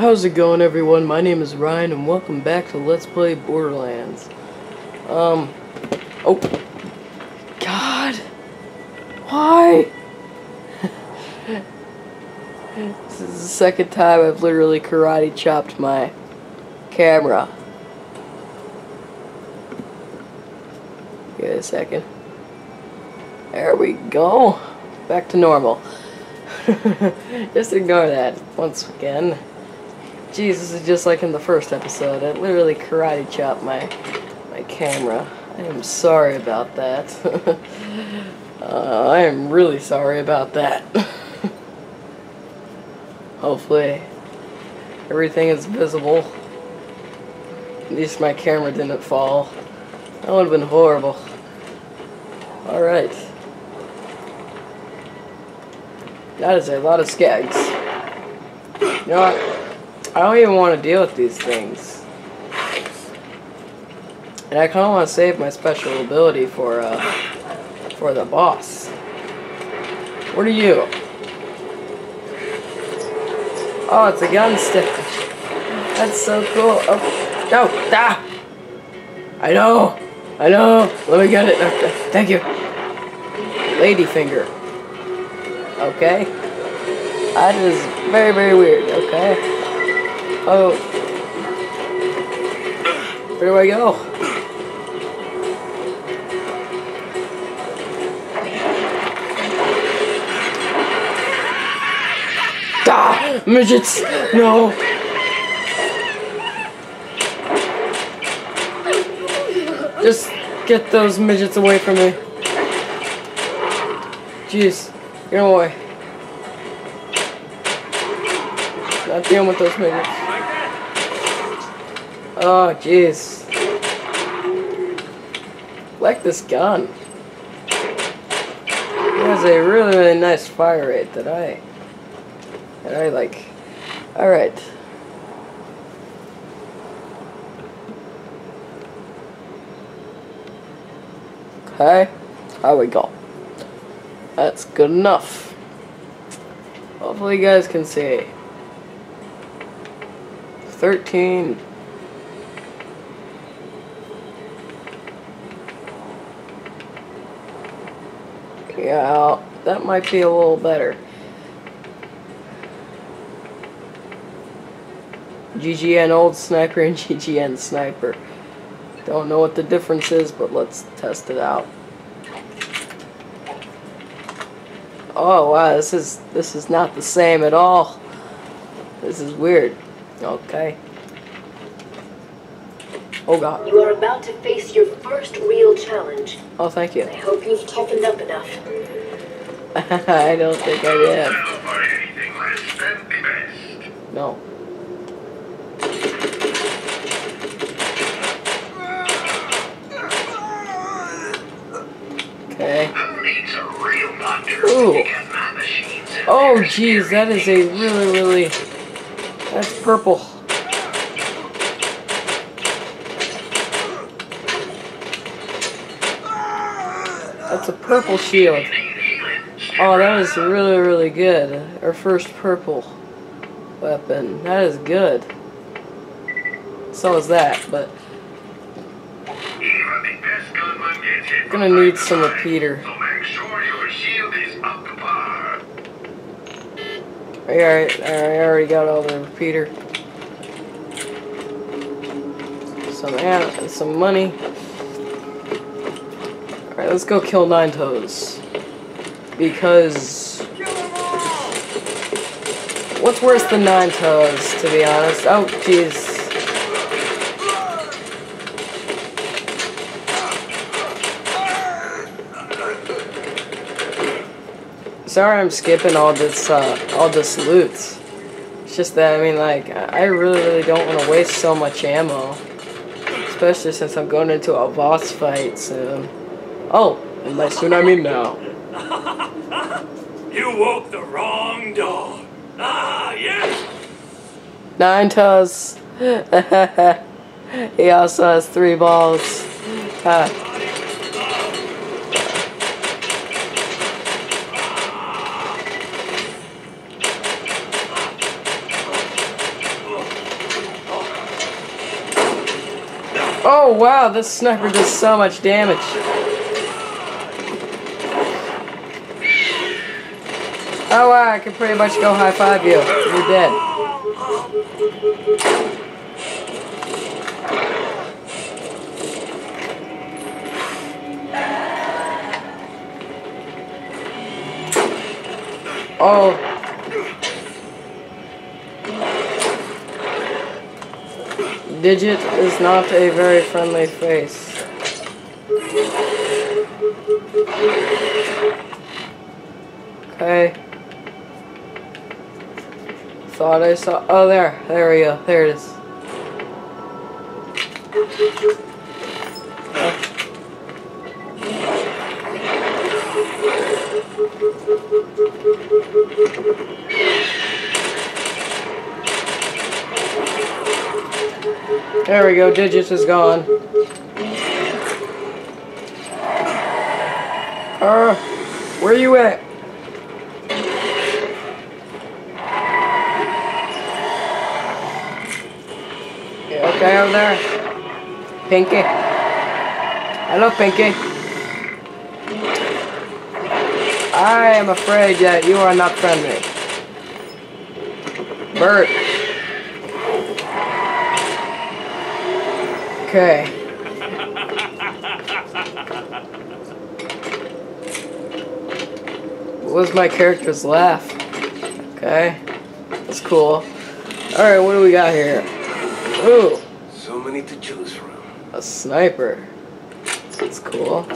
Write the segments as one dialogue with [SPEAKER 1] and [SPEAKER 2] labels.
[SPEAKER 1] How's it going everyone? My name is Ryan and welcome back to Let's Play Borderlands. Um, oh, God, why? this is the second time I've literally karate chopped my camera. Give it a second. There we go. Back to normal. Just ignore that once again. This is just like in the first episode. I literally karate chopped my my camera. I am sorry about that. uh, I am really sorry about that. Hopefully, everything is visible. At least my camera didn't fall. That would have been horrible. Alright. That is a lot of skags. You know what? I don't even want to deal with these things. And I kind of want to save my special ability for, uh, for the boss. What are you? Oh, it's a gun stick. That's so cool. Oh, no, ah! I know, I know. Let me get it. Thank you. Ladyfinger. Okay. That is very, very weird. Okay. Oh. Where do I go? Ah! Midgets! No! Just get those midgets away from me. Jeez. Get away. Not dealing with those midgets. Oh, jeez. Like this gun. It has a really, really nice fire rate that I, that I like. Alright. Okay, how we go. That's good enough. Hopefully you guys can see. 13 Yeah, that might be a little better. GGN old sniper and GGN sniper. Don't know what the difference is, but let's test it out. Oh wow, this is this is not the same at all. This is weird. Okay. Oh god.
[SPEAKER 2] You are about to face your first real challenge.
[SPEAKER 1] Oh, thank you.
[SPEAKER 2] I hope you've toughened up enough.
[SPEAKER 1] I don't think I did. No. Okay. Ooh. Oh, geez, that is a really, really... That's purple. That's a purple shield. Oh, that is really, really good. Our first purple weapon. That is good. So is that, but... Gonna need some repeater. Alright, I already got all the repeater. Some, some money. Let's go kill Nine Toes. Because... What's worse than Nine Toes, to be honest? Oh, jeez. Sorry I'm skipping all this, uh, all this loot. It's just that, I mean, like, I really, really don't want to waste so much ammo. Especially since I'm going into a boss fight soon. Oh, unless Tsunami now.
[SPEAKER 3] you woke the wrong dog. Ah, yes!
[SPEAKER 1] Nine toes. he also has three balls. Ah. Oh wow, this sniper does so much damage. I can pretty much go high five you. You're dead. Oh. Digit is not a very friendly face. Okay. Thought I saw. Oh, there. There we go. There it is. There we go. Digits is gone. Uh, where you at? You okay over there? Pinky? Hello, Pinky. I am afraid that you are not friendly. Bert. Okay. What was my character's laugh? Okay. That's cool. Alright, what do we got here? Ooh,
[SPEAKER 3] So many to choose from.
[SPEAKER 1] a sniper. That's cool.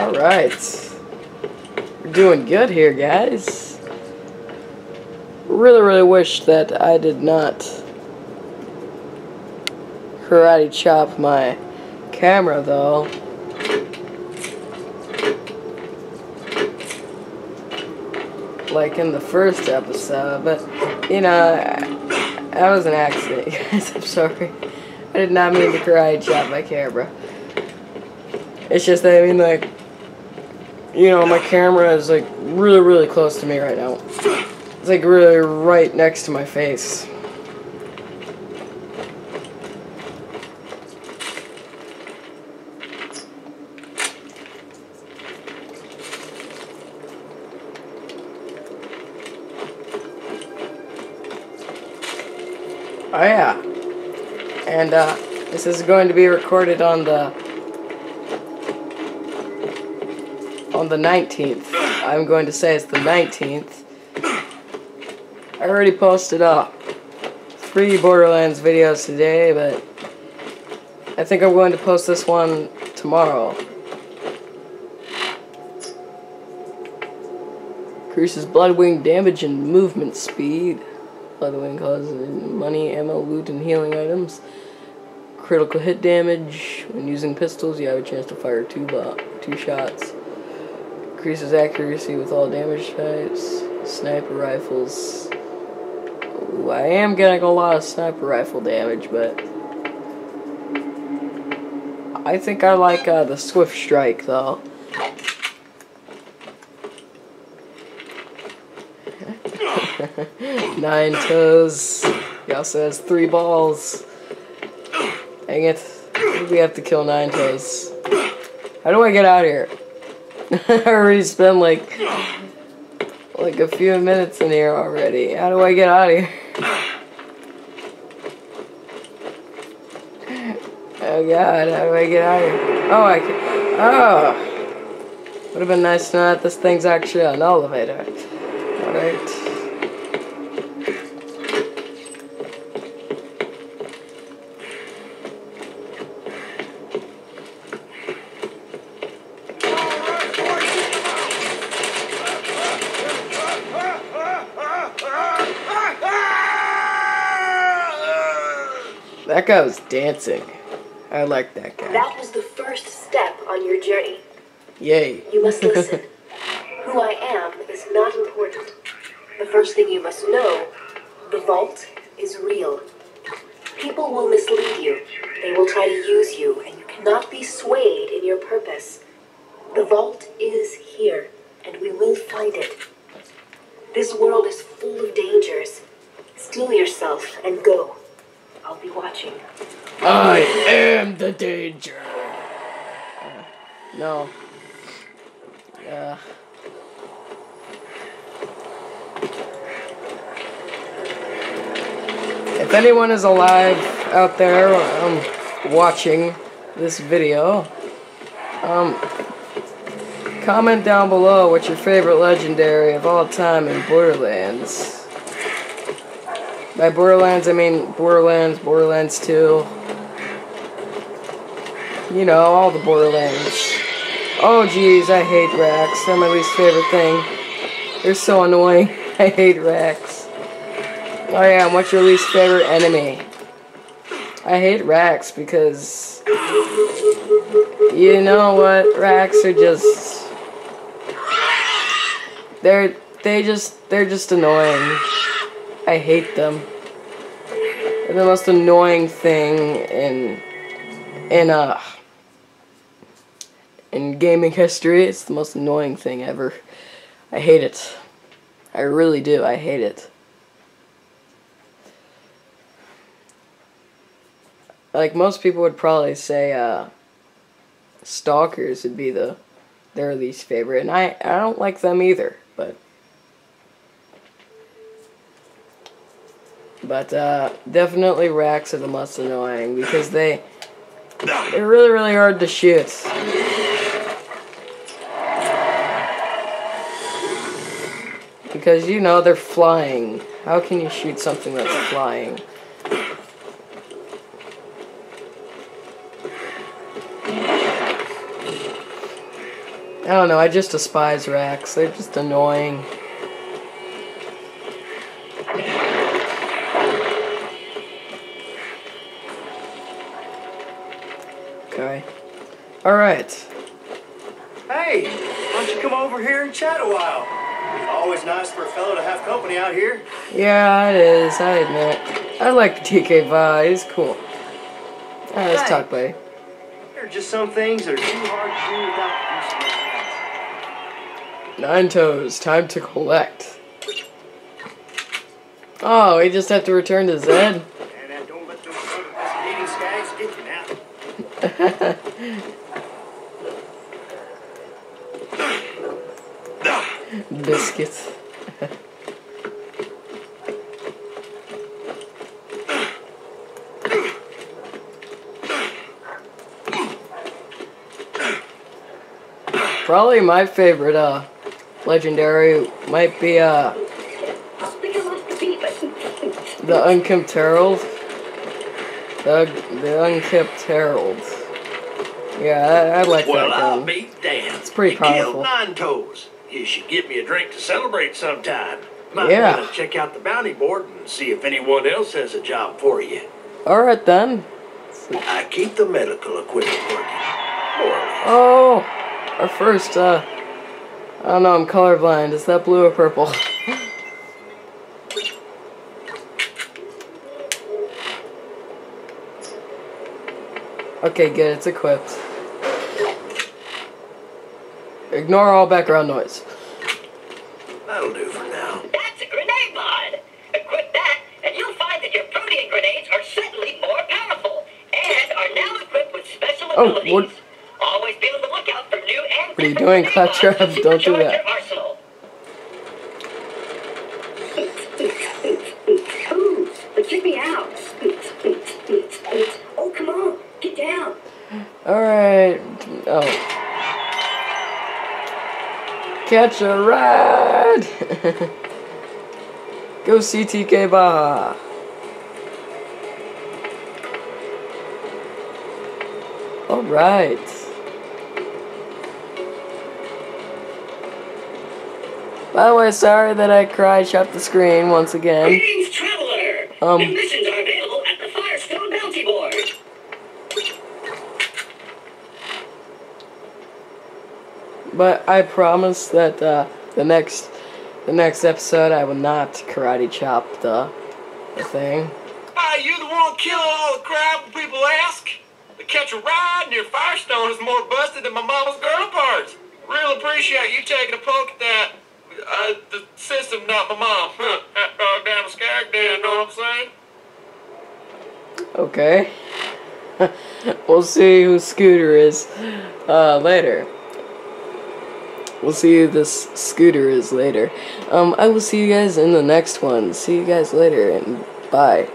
[SPEAKER 1] Alright. We're doing good here, guys. Really, really wish that I did not karate chop my camera, though. Like in the first episode, but you know, that was an accident, guys. I'm sorry. I did not mean to karate chop my camera. It's just that I mean, like, you know, my camera is like really, really close to me right now. It's like really right next to my face. Oh yeah. And uh, this is going to be recorded on the on the 19th. I'm going to say it's the 19th. I already posted up three Borderlands videos today, but I think I'm going to post this one tomorrow. Increases Bloodwing damage and movement speed. Bloodwing causes money, ammo, loot, and healing items. Critical hit damage. When using pistols, you have a chance to fire two, two shots. Increases accuracy with all damage types. Sniper rifles. Ooh, I am getting a lot of sniper rifle damage, but I think I like uh, the Swift Strike though. Nine toes. He also has three balls. Dang it. We have to kill nine toes. How do I get out of here? I already spent like like a few minutes in here already. How do I get out of here? Oh god, how do I get out of here? Oh, I can. Oh! Would have been nice to know that this thing's actually an elevator. Alright. That guy was dancing. I like that guy.
[SPEAKER 2] That was the first step on your journey.
[SPEAKER 1] Yay.
[SPEAKER 2] You must listen. Who I am is not important. The first thing you must know the vault is real. People will mislead you, they will try to use you, and you cannot be swayed in your purpose. The vault is here, and we will find it. This world is full of dangers.
[SPEAKER 1] Steel yourself and go the danger. Uh, no. Uh, if anyone is alive out there um, watching this video, um, comment down below what's your favorite legendary of all time in Borderlands. By Borderlands, I mean Borderlands, Borderlands 2. You know, all the Borderlands. Oh, jeez, I hate rakks. They're my least favorite thing. They're so annoying. I hate rakks. Oh yeah, what's your least favorite enemy? I hate rakks because... You know what? Rakks are just... They're... They just... They're just annoying. I hate them. They're the most annoying thing in... In, uh in gaming history. It's the most annoying thing ever. I hate it. I really do. I hate it. Like most people would probably say uh stalkers would be the their least favorite and I I don't like them either, but but uh definitely rakks are the most annoying because they they're really really hard to shoot. Because, you know, they're flying. How can you shoot something that's flying? I don't know, I just despise rakks. They're just annoying. Alright.
[SPEAKER 4] Hey, why don't you come over here and chat a while? Always nice for a fellow to have company out here.
[SPEAKER 1] Yeah, it is, I admit. I like TK Vi, he's cool. Alright, let's talk, buddy.
[SPEAKER 4] There are just some things that are too hard to do without using your hands.
[SPEAKER 1] Nine toes, time to collect. Oh, we just have to return to Zed?
[SPEAKER 4] And then don't let those eating skags get you now.
[SPEAKER 1] Biscuits. Probably my favorite uh legendary might be uh the Unkempt Harold. The the Unkempt Harold. Yeah, I, I like
[SPEAKER 3] Well,
[SPEAKER 1] that
[SPEAKER 3] I'll be damned.
[SPEAKER 1] It's pretty
[SPEAKER 3] you
[SPEAKER 1] powerful.
[SPEAKER 3] Nine Toes. You should get me a drink to celebrate sometime. Might
[SPEAKER 1] Yeah.
[SPEAKER 3] wanna check out the bounty board and see if anyone else has a job for you.
[SPEAKER 1] Alright then.
[SPEAKER 3] I keep the medical equipment working.
[SPEAKER 1] Oh, our first, uh, I don't know, I'm colorblind. Is that blue or purple? okay, good, it's equipped. Ignore all background noise.
[SPEAKER 3] That'll do for now.
[SPEAKER 5] That's a grenade mod. Equip that, and you'll find that your protein grenades are suddenly more powerful and are now equipped with special
[SPEAKER 1] Oh,
[SPEAKER 5] abilities.
[SPEAKER 1] what-
[SPEAKER 5] Always be on the lookout for new and
[SPEAKER 1] What are you
[SPEAKER 5] different
[SPEAKER 1] doing,
[SPEAKER 5] grenade
[SPEAKER 1] Claptrap?
[SPEAKER 5] mods to
[SPEAKER 1] Don't do
[SPEAKER 5] supercharge
[SPEAKER 1] that.
[SPEAKER 5] your arsenal.
[SPEAKER 1] Catch a ride! Go CTK Bar! Alright. By the way, sorry that I cried shut the screen once again. Um.
[SPEAKER 5] New missions are available at the Firestone Bounty Board.
[SPEAKER 1] But I promise that uh, the next the next episode I will not karate chop the, the thing.
[SPEAKER 3] Are you the one killing all the crap when people ask? To catch a ride near Firestone is more busted than my mama's girl parts. Real appreciate you taking a poke at that. Uh, the system, not my mom. that dog down the skag, you know what I'm saying?
[SPEAKER 1] Okay. we'll see who Scooter is uh, later. We'll see who this Scooter is later. Um, I will see you guys in the next one. See you guys later, and bye.